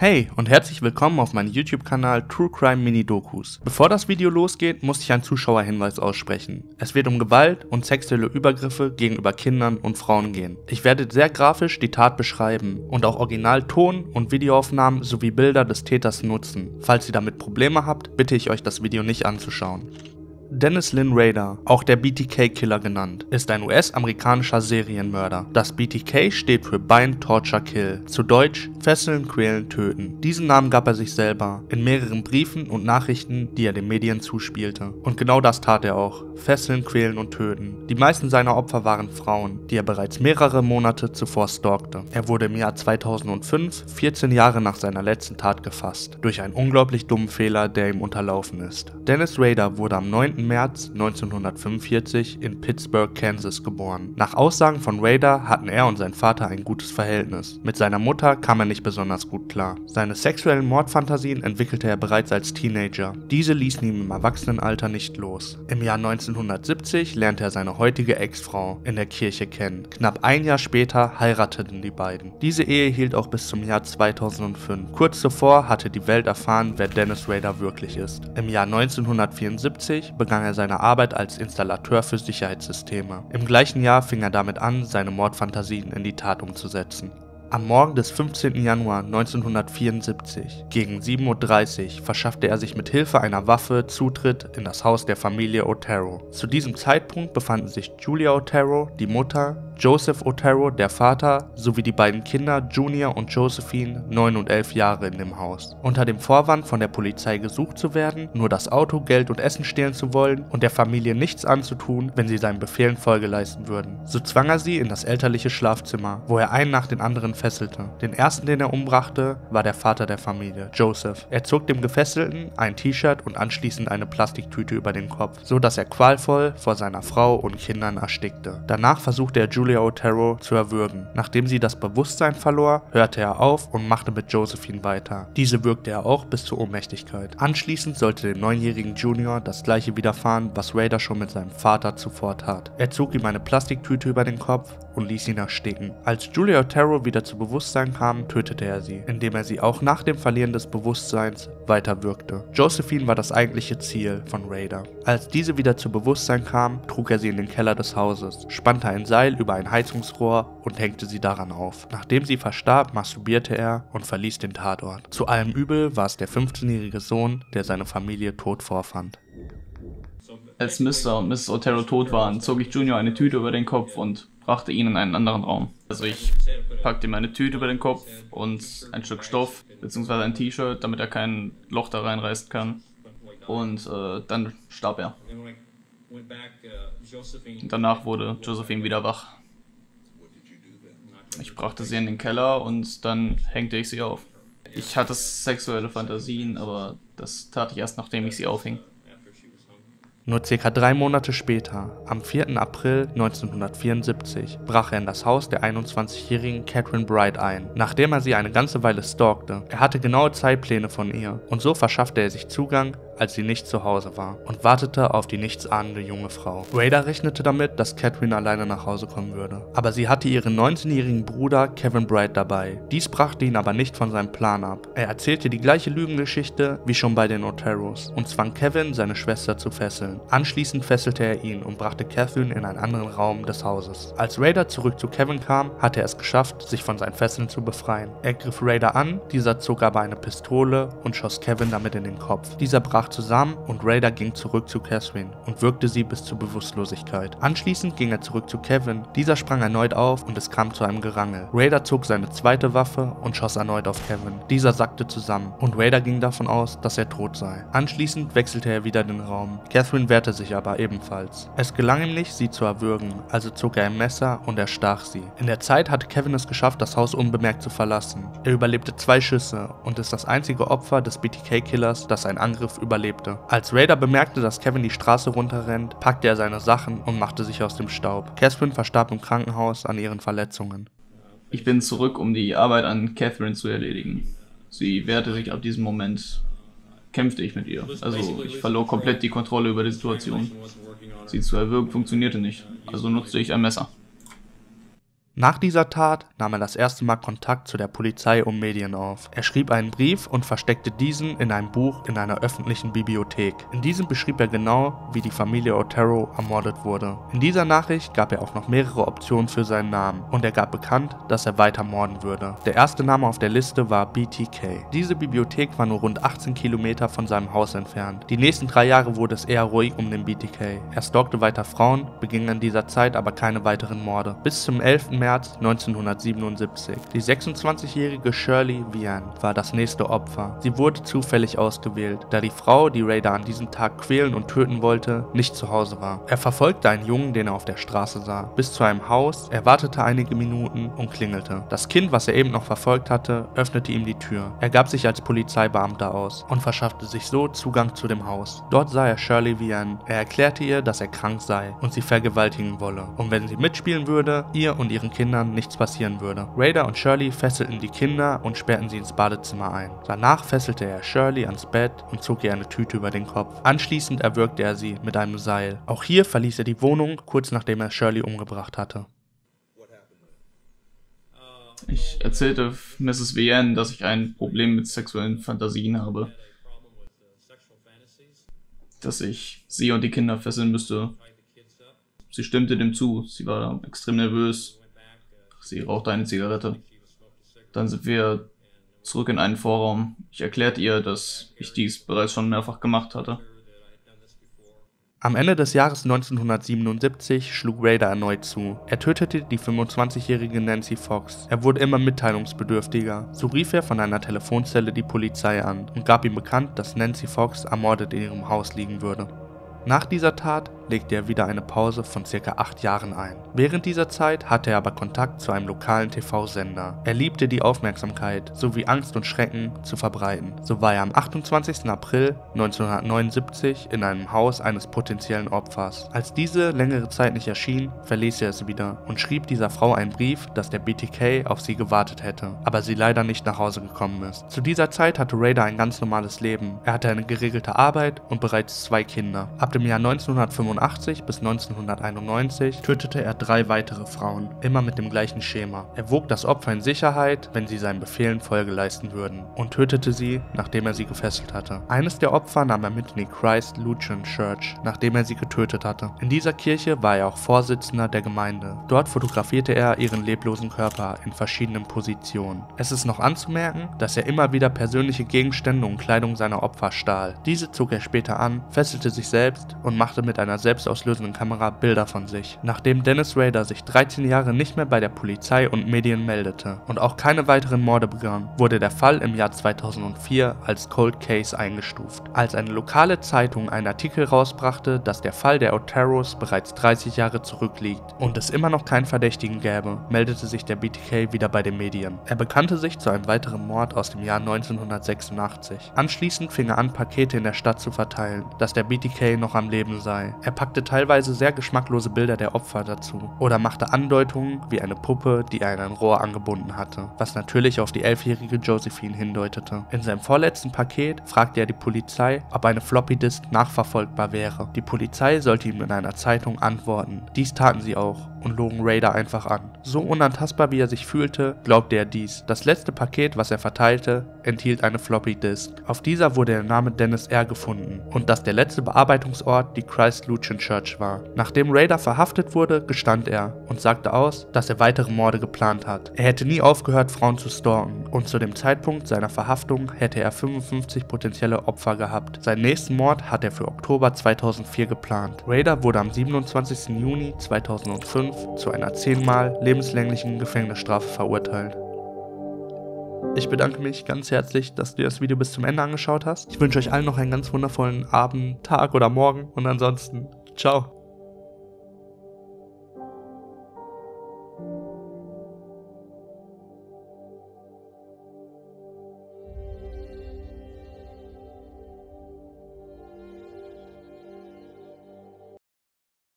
Hey und herzlich willkommen auf meinem YouTube-Kanal True Crime Mini Dokus. Bevor das Video losgeht, muss ich einen Zuschauerhinweis aussprechen. Es wird um Gewalt und sexuelle Übergriffe gegenüber Kindern und Frauen gehen. Ich werde sehr grafisch die Tat beschreiben und auch Original Ton- und Videoaufnahmen sowie Bilder des Täters nutzen. Falls ihr damit Probleme habt, bitte ich euch das Video nicht anzuschauen. Dennis Lynn Rader, auch der BTK-Killer genannt, ist ein US-amerikanischer Serienmörder. Das BTK steht für Bind, Torture, Kill, zu Deutsch Fesseln, Quälen, Töten. Diesen Namen gab er sich selber in mehreren Briefen und Nachrichten, die er den Medien zuspielte. Und genau das tat er auch. Fesseln, Quälen und Töten. Die meisten seiner Opfer waren Frauen, die er bereits mehrere Monate zuvor stalkte. Er wurde im Jahr 2005, 14 Jahre nach seiner letzten Tat gefasst, durch einen unglaublich dummen Fehler, der ihm unterlaufen ist. Dennis Rader wurde am 9. März 1945 in Pittsburgh, Kansas geboren. Nach Aussagen von Rader hatten er und sein Vater ein gutes Verhältnis. Mit seiner Mutter kam er nicht besonders gut klar. Seine sexuellen Mordfantasien entwickelte er bereits als Teenager. Diese ließen ihn im Erwachsenenalter nicht los. Im Jahr 1970 lernte er seine heutige Ex-Frau in der Kirche kennen. Knapp ein Jahr später heirateten die beiden. Diese Ehe hielt auch bis zum Jahr 2005. Kurz zuvor hatte die Welt erfahren, wer Dennis Rader wirklich ist. Im Jahr 1974 begann begann er seine Arbeit als Installateur für Sicherheitssysteme. Im gleichen Jahr fing er damit an, seine Mordfantasien in die Tat umzusetzen. Am Morgen des 15. Januar 1974 gegen 7.30 Uhr verschaffte er sich mit Hilfe einer Waffe Zutritt in das Haus der Familie Otero. Zu diesem Zeitpunkt befanden sich Julia Otero, die Mutter, Joseph Otero, der Vater, sowie die beiden Kinder Junior und Josephine, 9 und 11 Jahre in dem Haus. Unter dem Vorwand, von der Polizei gesucht zu werden, nur das Auto, Geld und Essen stehlen zu wollen und der Familie nichts anzutun, wenn sie seinen Befehlen Folge leisten würden. So zwang er sie in das elterliche Schlafzimmer, wo er einen nach den anderen fesselte. Den ersten, den er umbrachte, war der Vater der Familie, Joseph. Er zog dem Gefesselten ein T-Shirt und anschließend eine Plastiktüte über den Kopf, so dass er qualvoll vor seiner Frau und Kindern erstickte. Danach versuchte er Julia Julia Otero zu erwürgen. Nachdem sie das Bewusstsein verlor, hörte er auf und machte mit Josephine weiter. Diese wirkte er auch bis zur Ohnmächtigkeit. Anschließend sollte dem neunjährigen Junior das gleiche widerfahren, was Raider schon mit seinem Vater zuvor tat. Er zog ihm eine Plastiktüte über den Kopf und ließ ihn ersticken. Als Julia Otero wieder zu Bewusstsein kam, tötete er sie, indem er sie auch nach dem Verlieren des Bewusstseins weiter wirkte. Josephine war das eigentliche Ziel von Raider. Als diese wieder zu Bewusstsein kam, trug er sie in den Keller des Hauses, spannte ein Seil über ein Heizungsrohr und hängte sie daran auf. Nachdem sie verstarb, masturbierte er und verließ den Tatort. Zu allem Übel war es der 15-jährige Sohn, der seine Familie tot vorfand. Als Mr. und Mrs. Otero tot waren, zog ich Junior eine Tüte über den Kopf und brachte ihn in einen anderen Raum. Also ich packte ihm eine Tüte über den Kopf und ein Stück Stoff bzw. ein T-Shirt, damit er kein Loch da reinreißen kann. Und äh, dann starb er. Danach wurde Josephine wieder wach. Ich brachte sie in den Keller und dann hängte ich sie auf. Ich hatte sexuelle Fantasien, aber das tat ich erst nachdem ich sie aufhing. Nur circa drei Monate später, am 4. April 1974, brach er in das Haus der 21-jährigen Catherine Bright ein, nachdem er sie eine ganze Weile stalkte. Er hatte genaue Zeitpläne von ihr und so verschaffte er sich Zugang als sie nicht zu Hause war und wartete auf die nichtsahnende junge Frau. Raider rechnete damit, dass Catherine alleine nach Hause kommen würde. Aber sie hatte ihren 19-jährigen Bruder Kevin Bright dabei. Dies brachte ihn aber nicht von seinem Plan ab. Er erzählte die gleiche Lügengeschichte wie schon bei den Oteros und zwang Kevin, seine Schwester zu fesseln. Anschließend fesselte er ihn und brachte Catherine in einen anderen Raum des Hauses. Als Raider zurück zu Kevin kam, hatte er es geschafft, sich von seinen Fesseln zu befreien. Er griff Raider an, dieser zog aber eine Pistole und schoss Kevin damit in den Kopf. Dieser brach zusammen und Raider ging zurück zu Catherine und wirkte sie bis zur Bewusstlosigkeit. Anschließend ging er zurück zu Kevin. Dieser sprang erneut auf und es kam zu einem Gerangel. Raider zog seine zweite Waffe und schoss erneut auf Kevin. Dieser sackte zusammen und Raider ging davon aus, dass er tot sei. Anschließend wechselte er wieder den Raum. Catherine wehrte sich aber ebenfalls. Es gelang ihm nicht, sie zu erwürgen, also zog er ein Messer und erstach sie. In der Zeit hatte Kevin es geschafft, das Haus unbemerkt zu verlassen. Er überlebte zwei Schüsse und ist das einzige Opfer des BTK-Killers, das einen Angriff überlebte überlebte. Als Raider bemerkte, dass Kevin die Straße runterrennt, packte er seine Sachen und machte sich aus dem Staub. Catherine verstarb im Krankenhaus an ihren Verletzungen. Ich bin zurück, um die Arbeit an Catherine zu erledigen. Sie wehrte sich ab diesem Moment, kämpfte ich mit ihr. Also ich verlor komplett die Kontrolle über die Situation. Sie zu erwürgen funktionierte nicht, also nutzte ich ein Messer. Nach dieser Tat nahm er das erste Mal Kontakt zu der Polizei und Medien auf. Er schrieb einen Brief und versteckte diesen in einem Buch in einer öffentlichen Bibliothek. In diesem beschrieb er genau, wie die Familie Otero ermordet wurde. In dieser Nachricht gab er auch noch mehrere Optionen für seinen Namen und er gab bekannt, dass er weiter morden würde. Der erste Name auf der Liste war BTK. Diese Bibliothek war nur rund 18 Kilometer von seinem Haus entfernt. Die nächsten drei Jahre wurde es eher ruhig um den BTK. Er stalkte weiter Frauen, beging in dieser Zeit aber keine weiteren Morde. Bis zum 11. März 1977. Die 26-jährige Shirley Vian war das nächste Opfer. Sie wurde zufällig ausgewählt, da die Frau, die Raider an diesem Tag quälen und töten wollte, nicht zu Hause war. Er verfolgte einen Jungen, den er auf der Straße sah, bis zu einem Haus, er wartete einige Minuten und klingelte. Das Kind, was er eben noch verfolgt hatte, öffnete ihm die Tür. Er gab sich als Polizeibeamter aus und verschaffte sich so Zugang zu dem Haus. Dort sah er Shirley Vian. Er erklärte ihr, dass er krank sei und sie vergewaltigen wolle. Und wenn sie mitspielen würde, ihr und ihren Kindern nichts passieren würde. Raider und Shirley fesselten die Kinder und sperrten sie ins Badezimmer ein. Danach fesselte er Shirley ans Bett und zog ihr eine Tüte über den Kopf. Anschließend erwürgte er sie mit einem Seil. Auch hier verließ er die Wohnung, kurz nachdem er Shirley umgebracht hatte. Ich erzählte Mrs. WN, dass ich ein Problem mit sexuellen Fantasien habe. Dass ich sie und die Kinder fesseln müsste. Sie stimmte dem zu. Sie war extrem nervös. Sie rauchte eine Zigarette. Dann sind wir zurück in einen Vorraum. Ich erklärte ihr, dass ich dies bereits schon mehrfach gemacht hatte. Am Ende des Jahres 1977 schlug Raider erneut zu. Er tötete die 25-jährige Nancy Fox. Er wurde immer mitteilungsbedürftiger. So rief er von einer Telefonzelle die Polizei an und gab ihm bekannt, dass Nancy Fox ermordet in ihrem Haus liegen würde. Nach dieser Tat legte er wieder eine Pause von circa acht Jahren ein. Während dieser Zeit hatte er aber Kontakt zu einem lokalen TV-Sender. Er liebte die Aufmerksamkeit sowie Angst und Schrecken zu verbreiten. So war er am 28. April 1979 in einem Haus eines potenziellen Opfers. Als diese längere Zeit nicht erschien, verließ er es wieder und schrieb dieser Frau einen Brief, dass der BTK auf sie gewartet hätte, aber sie leider nicht nach Hause gekommen ist. Zu dieser Zeit hatte Raider ein ganz normales Leben. Er hatte eine geregelte Arbeit und bereits zwei Kinder. Ab dem Jahr 1985 1989 bis 1991 tötete er drei weitere Frauen, immer mit dem gleichen Schema. Er wog das Opfer in Sicherheit, wenn sie seinen Befehlen Folge leisten würden, und tötete sie, nachdem er sie gefesselt hatte. Eines der Opfer nahm er mit in die Christ Lutheran Church, nachdem er sie getötet hatte. In dieser Kirche war er auch Vorsitzender der Gemeinde. Dort fotografierte er ihren leblosen Körper in verschiedenen Positionen. Es ist noch anzumerken, dass er immer wieder persönliche Gegenstände und Kleidung seiner Opfer stahl. Diese zog er später an, fesselte sich selbst und machte mit einer selbstauslösenden Kamera Bilder von sich. Nachdem Dennis Rader sich 13 Jahre nicht mehr bei der Polizei und Medien meldete und auch keine weiteren Morde begann, wurde der Fall im Jahr 2004 als Cold Case eingestuft. Als eine lokale Zeitung einen Artikel rausbrachte, dass der Fall der Oteros bereits 30 Jahre zurückliegt und es immer noch keinen Verdächtigen gäbe, meldete sich der BTK wieder bei den Medien. Er bekannte sich zu einem weiteren Mord aus dem Jahr 1986. Anschließend fing er an, Pakete in der Stadt zu verteilen, dass der BTK noch am Leben sei. Er packte teilweise sehr geschmacklose Bilder der Opfer dazu oder machte Andeutungen wie eine Puppe, die er in ein Rohr angebunden hatte, was natürlich auf die elfjährige Josephine hindeutete. In seinem vorletzten Paket fragte er die Polizei, ob eine Floppy Disk nachverfolgbar wäre. Die Polizei sollte ihm in einer Zeitung antworten. Dies taten sie auch und logen Raider einfach an. So unantastbar wie er sich fühlte, glaubte er dies. Das letzte Paket, was er verteilte, enthielt eine Floppy Disk. Auf dieser wurde der Name Dennis R. gefunden und dass der letzte Bearbeitungsort die Christ Lutheran Church war. Nachdem Raider verhaftet wurde, gestand er und sagte aus, dass er weitere Morde geplant hat. Er hätte nie aufgehört, Frauen zu stalken und zu dem Zeitpunkt seiner Verhaftung hätte er 55 potenzielle Opfer gehabt. Seinen nächsten Mord hat er für Oktober 2004 geplant. Raider wurde am 27. Juni 2005 zu einer zehnmal lebenslänglichen Gefängnisstrafe verurteilt. Ich bedanke mich ganz herzlich, dass du das Video bis zum Ende angeschaut hast. Ich wünsche euch allen noch einen ganz wundervollen Abend, Tag oder Morgen und ansonsten, ciao.